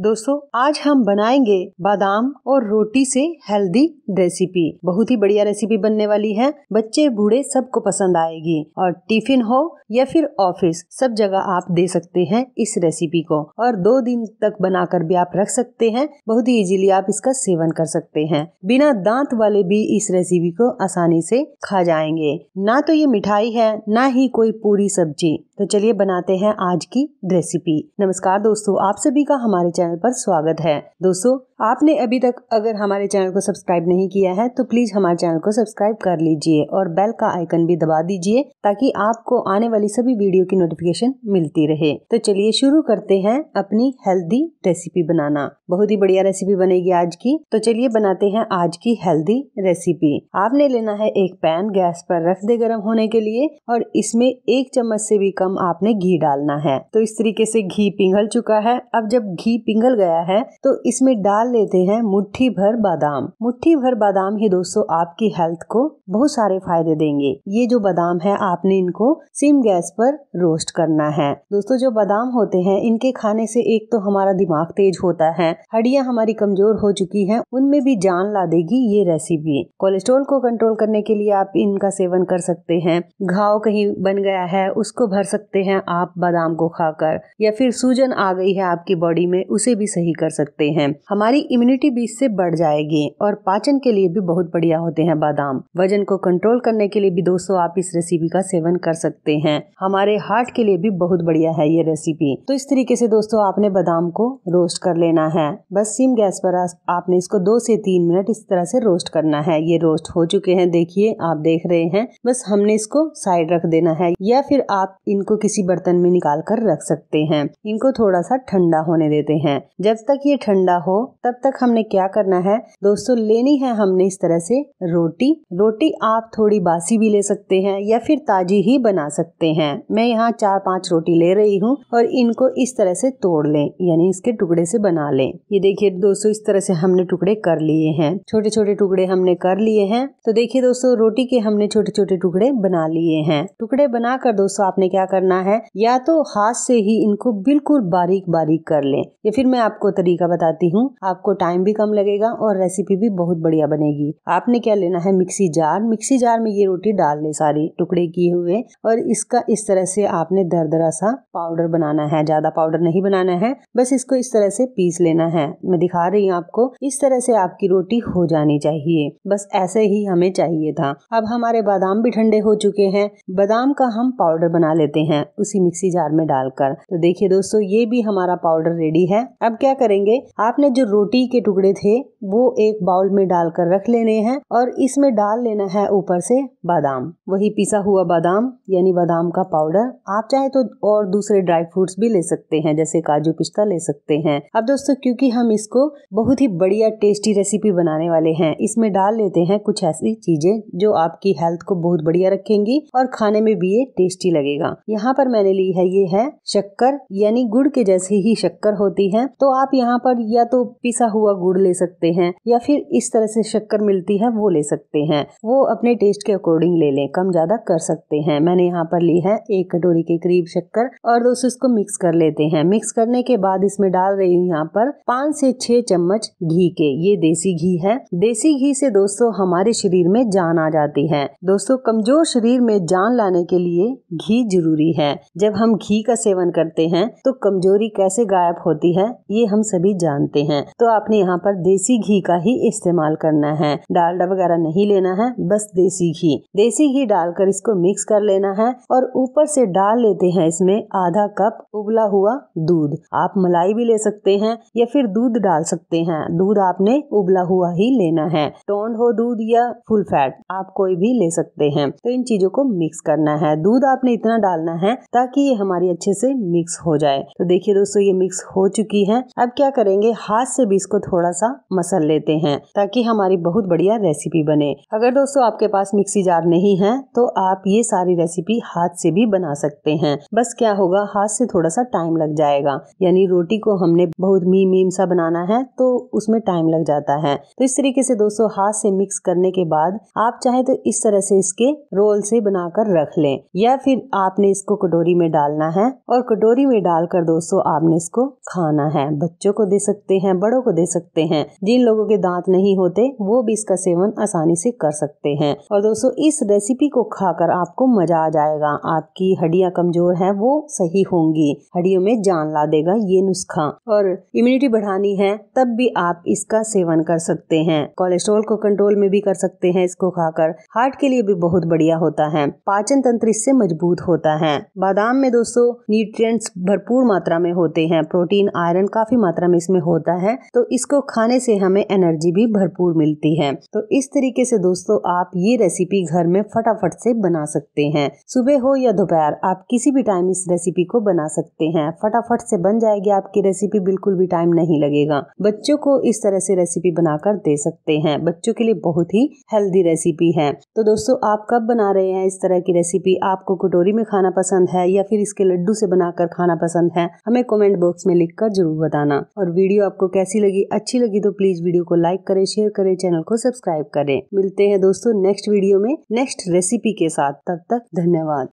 दोस्तों, आज हम बनाएँगे बादाम और रोटी से हेल्दी रेसिपी। बहुत ही बढ़िया रेसिपी बनने वाली है। बच्चे, बूढ़े सबको पसंद आएगी। और टिफ़िन हो या फिर ऑफ़िस, सब जगह आप दे सकते हैं इस रेसिपी को। और दो दिन तक बनाकर भी आप रख सकते हैं। बहुत ही इजीली आप इसका सेवन कर सकते हैं। बिना दांत वाले भी इस रेसिपी को आसानी से खा जाएँगे। ना तो ये मिठाई है, ना ही कोई पूरी सब्ज़ी। तो चलिए बनाते हैं आज की रेसिपी। नमस्कार दोस्तों, आप सभी का हमारे चैनल पर स्वागत है। दोस्तों आपने अभी तक अगर हमारे चैनल को सब्सक्राइब नहीं किया है तो प्लीज़ हमारे चैनल को सब्सक्राइब कर लीजिए और बेल का आइकन भी दबा दीजिए ताकि आपको आने वाली सभी वीडियो की नोटिफिकेशन मिलती रहे। तो चलिए शुरू करते हैं अपनी हेल्दी रेसिपी बनाना। बहुत ही बढ़िया रेसिपी बनेगी आज की। तो चलिए बनाते हैं आज की हेल्दी रेसिपी आपने लेना है एक पैन गैस पर रख दे गर्म होने के लिए और इसमें एक चम्मच से भी कम आपने घी डालना है। तो इस तरीके से घी पिघल चुका है। अब जब घी पिघल गया है तो इसमें डाल लेते हैं मुट्ठी भर बादाम। मुट्ठी भर बादाम ही दोस्तों आपकी हेल्थ को बहुत सारे फ़ायदे देंगे। ये जो बादाम है, आपने इनको सिम गैस पर रोस्ट करना है। दोस्तों, जो बादाम होते हैं, इनके खाने से एक तो हमारा दिमाग तेज होता है, हड्डियाँ हमारी कमज़ोर हो चुकी हैं, उनमें भी जान ला देगी ये रेसिपी कोलेस्ट्रोल को कंट्रोल करने के लिए आप इनका सेवन कर सकते हैं। घाव कहीं बन गया है, उसको भर सकते हैं आप बादाम को खाकर, या फिर सूजन आ गई है आपकी बॉडी में, उसे भी सही कर सकते हैं। हमारी हमारी इम्यूनिटी भी इससे बढ़ जाएगी और पाचन के लिए भी बहुत बढ़िया होते हैं बादाम। वज़न को कंट्रोल करने के लिए भी दोस्तों आप इस रेसिपी का सेवन कर सकते हैं। हमारे हार्ट के लिए भी बहुत बढ़िया है ये रेसिपी तो इस तरीके से दोस्तों आपने बादाम को रोस्ट कर लेना है। बस सिम गैस पर आपने इसको दो से तीन मिनट इस तरह से रोस्ट करना है। ये रोस्ट हो चुके हैं, देखिए आप देख रहे हैं। बस हमने इसको साइड रख देना है या फिर आप इनको किसी बर्तन में निकाल कर रख सकते हैं। इनको थोड़ा सा ठंडा होने देते हैं। जब तक ये ठंडा हो, तब तक हमने क्या करना है? दोस्तों, लेनी है हमने इस तरह से रोटी। रोटी आप थोड़ी बासी भी ले सकते हैं या फिर ताजी ही बना सकते हैं। मैं यहाँ चार पाँच रोटी ले रही हूँ और इनको इस तरह से तोड़ लें, यानी इसके टुकड़े से बना लें। ये देखिए दोस्तों, इस तरह से हमने टुकड़े कर लिए हैं। छोटे छोटे टुकड़े हमने कर लिए हैं। तो देखिए दोस्तों, रोटी के हमने छोटे छोटे टुकड़े बना लिए हैं। टुकड़े बनाकर दोस्तों, आपने क्या करना है? या तो हाथ से ही इनको बिल्कुल बारीक बारीक कर लें। या फिर मैं आपको तरीका बताती हूँ। आपको टाइम भी कम लगेगा और रेसिपी भी बहुत बढ़िया बनेगी। आपने क्या लेना है? Mixie jar. मिक्सी जार में ये रोटी डाल ले सारी टुकड़े किए हुए और इसका इस तरह से आपने दरदरा सा पाउडर बनाना है। ज़्यादा पाउडर नहीं बनाना है, बस इसको इस तरह से पीस लेना है। मैं दिखा रही हूँ आपको, इस तरह से आपकी रोटी हो जानी चाहिए। बस ऐसे ही हमें चाहिए था। अब हमारे बादाम भी ठंडे हो चुके हैं। बादाम का हम पाउडर बना लेते हैं उसी मिक्सी जार में डालकर। तो देखिए दोस्तों, ये भी हमारा पाउडर रेडी है। अब क्या करेंगे? आपने जो रोटी के टुकड़े थे, वो एक बाउल में डालकर रख लेने हैं और इसमें डाल लेना है ऊपर से बादाम। वही पिसा हुआ बादाम, यानी बादाम का पाउडर, आप चाहे तो और दूसरे ड्राई फ्रूट्स भी ले सकते हैं, जैसे काजू पिस्ता ले सकते हैं। अब दोस्तों, क्योंकि हम इसको बहुत ही बढ़िया टेस्टी रेसिपी बनाने वाले हैं, इसमें डाल लेते हैं कुछ ऐसी चीज़ें जो आपकी हेल्थ को बहुत बढ़िया रखेंगी और खाने में भी ये टेस्टी लगेगा। यहाँ पर मैंने ली है, ये है शक्कर, यानी गुड़ के जैसे ही शक्कर होती है तो आप यहाँ पर या तो पिसा हुआ गुड़ ले सकते हैं, या फिर इस तरह से शक्कर मिलती है, वो ले सकते हैं। वो अपने टेस्ट के अकॉर्डिंग ले लें, कम ज़्यादा कर सकते हैं। मैंने यहाँ पर ली है एक कटोरी के करीब शक्कर, और दोस्तों इसको मिक्स कर लेते हैं। मिक्स करने के बाद इसमें डाल रही हूँ यहाँ पर पाँच से छह चम्मच घी के। ये देसी घी है। देसी घी से दोस्तों हमारे शरीर में जान आ जाती है। दोस्तों कमज़ोर शरीर में जान लाने के लिए घी ज़रूरी है। जब हम घी का सेवन करते हैं तो कमज़ोरी कैसे गायब होती है, ये हम सभी जानते हैं। तो आपने यहाँ पर देसी घी का ही इस्तेमाल करना है। डालडा वगैरह नहीं लेना है, बस देसी घी। देसी घी डालकर इसको मिक्स कर लेना है और ऊपर से डाल लेते हैं इसमें आधा कप उबला हुआ दूध। आप मलाई भी ले सकते हैं या फिर दूध डाल सकते हैं। दूध आपने उबला हुआ ही लेना है। टोंड हो दूध या फुल फैट, आप कोई भी ले सकते हैं। तो इन चीज़ों को मिक्स करना है। दूध आपने इतना डालना है ताकि ये हमारी अच्छे से मिक्स हो जाए। तो देखिए दोस्तों, ये मिक्स हो चुकी है। अब क्या करेंगे? हाथ से भी इसको थोड़ा सा मसल लेते हैं, ताकि हमारी बहुत बढ़िया रेसिपी बने। अगर दोस्तों आपके पास मिक्सी जार नहीं है तो आप ये सारी रेसिपी हाथ से भी बना सकते हैं। बस क्या होगा, हाथ से थोड़ा सा टाइम लग जाएगा। यानी रोटी को हमने बहुत मीम मीम सा बनाना है तो उसमें टाइम लग जाता है। तो इस तरीके से दोस्तों हाथ से मिक्स करने के बाद आप चाहे तो इस तरह से इसके रोल से बनाकर रख लें, या फिर आपने इसको कटोरी में डालना है। और कटोरी में डालकर दोस्तों आपने इसको खाना है। बच्चों को दे सकते हैं, बड़ों को दे सकते हैं। जिन लोगों के दांत नहीं होते, वो भी इसका सेवन आसानी से कर सकते हैं। और दोस्तों, इस रेसिपी को खाकर आपको मज़ा आ जाएगा। आपकी हड्डियाँ कमज़ोर हैं, वो सही होंगी। हड्डियों में जान ला देगा ये नुस्खा। और इम्यूनिटी बढ़ानी है, तब भी आप इसका सेवन कर सकते हैं। कोलेस्ट्रोल को कंट्रोल में भी कर सकते हैं इसको खाकर। हार्ट के लिए भी बहुत बढ़िया होता है। पाचन तंत्र इससे मज़बूत होता है। बादाम में दोस्तों न्यूट्रिएंट्स भरपूर मात्रा में होते हैं। प्रोटीन आयरन काफ़ी मात्रा में इसमें होता है। तो इसको खाने से हमें एनर्जी भी भरपूर मिलती है। तो इस तरीके से दोस्तों आप ये रेसिपी घर में फटाफट से बना सकते हैं। सुबह हो या दोपहर, आप किसी भी टाइम इस रेसिपी को बना सकते हैं। फटाफट से बन जाएगी आपकी रेसिपी, बिल्कुल भी टाइम नहीं लगेगा। बच्चों को इस तरह से रेसिपी बनाकर दे सकते हैं। बच्चों के लिए बहुत ही हेल्दी रेसिपी है। तो दोस्तों आप कब बना रहे हैं इस तरह की रेसिपी? आपको कटोरी में खाना पसंद है या फिर इसके लड्डू से बनाकर खाना पसंद है? हमें कमेंट बॉक्स में लिख ज़रूर बताना। और वीडियो आपको कैसी लगी, अच्छी लगी तो प्लीज़ वीडियो को लाइक करें शेयर करें चैनल को सब्सक्राइब करें। मिलते हैं दोस्तों नेक्स्ट वीडियो में नेक्स्ट रेसिपी के साथ। तब तक धन्यवाद।